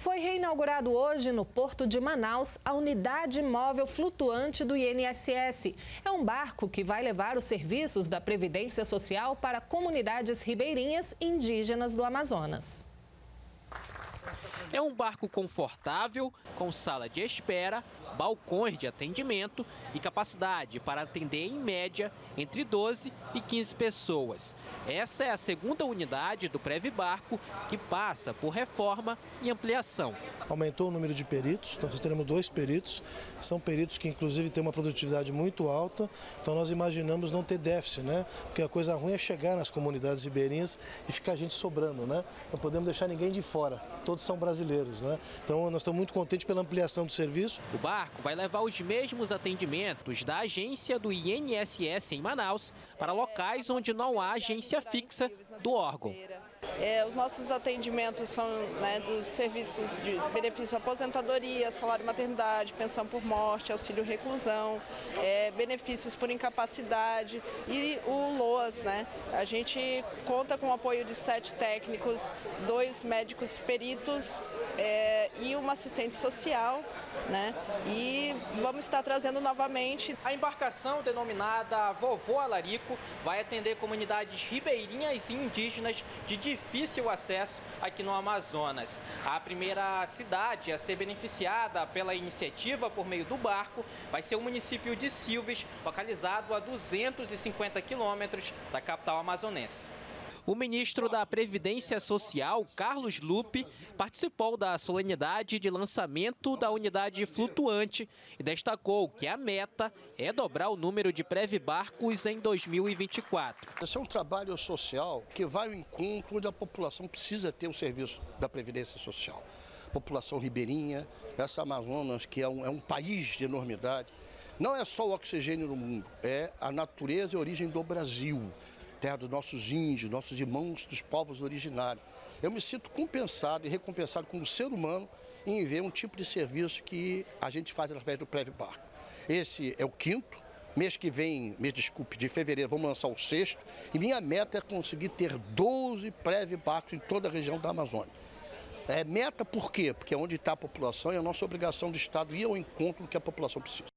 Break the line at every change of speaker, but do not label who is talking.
Foi reinaugurado hoje no Porto de Manaus a unidade móvel flutuante do INSS. É um barco que vai levar os serviços da Previdência Social para comunidades ribeirinhas indígenas do Amazonas.
É um barco confortável, com sala de espera, balcões de atendimento e capacidade para atender em média entre 12 e 15 pessoas. Essa é a segunda unidade do Preve Barco que passa por reforma e ampliação.
Aumentou o número de peritos, então nós teremos dois peritos, são peritos que inclusive têm uma produtividade muito alta, então nós imaginamos não ter déficit, né? Porque a coisa ruim é chegar nas comunidades ribeirinhas e ficar gente sobrando, né? Não podemos deixar ninguém de fora, todos são brasileiros, né? Então nós estamos muito contentes pela ampliação do serviço.
O barco vai levar os mesmos atendimentos da agência do INSS em Manaus para locais onde não há agência fixa do órgão.
É, os nossos atendimentos são né, dos serviços de benefício aposentadoria, salário maternidade, pensão por morte, auxílio reclusão, é, benefícios por incapacidade e o LOAS. Né? A gente conta com o apoio de sete técnicos, dois médicos peritos é, e uma assistente social. Né? E vamos estar trazendo novamente.
A embarcação denominada Vovô Alarico vai atender comunidades ribeirinhas e indígenas de difícil acesso aqui no Amazonas. A primeira cidade a ser beneficiada pela iniciativa por meio do barco vai ser o município de Silves, localizado a 250 quilômetros da capital amazonense. O ministro da Previdência Social, Carlos Lupe, participou da solenidade de lançamento da unidade flutuante e destacou que a meta é dobrar o número de Previbarcos em 2024.
Esse é um trabalho social que vai ao encontro onde a população precisa ter o serviço da Previdência Social. População ribeirinha, essa Amazonas, que é um, é um país de enormidade, não é só o oxigênio no mundo, é a natureza e a origem do Brasil terra dos nossos índios, nossos irmãos dos povos originários. Eu me sinto compensado e recompensado como ser humano em ver um tipo de serviço que a gente faz através do Preve Barco. Esse é o quinto, mês que vem, mês desculpe, de fevereiro, vamos lançar o sexto, e minha meta é conseguir ter 12 Preve Barcos em toda a região da Amazônia. É meta por quê? Porque é onde está a população e é a nossa obrigação do Estado ir ao encontro do que a população precisa.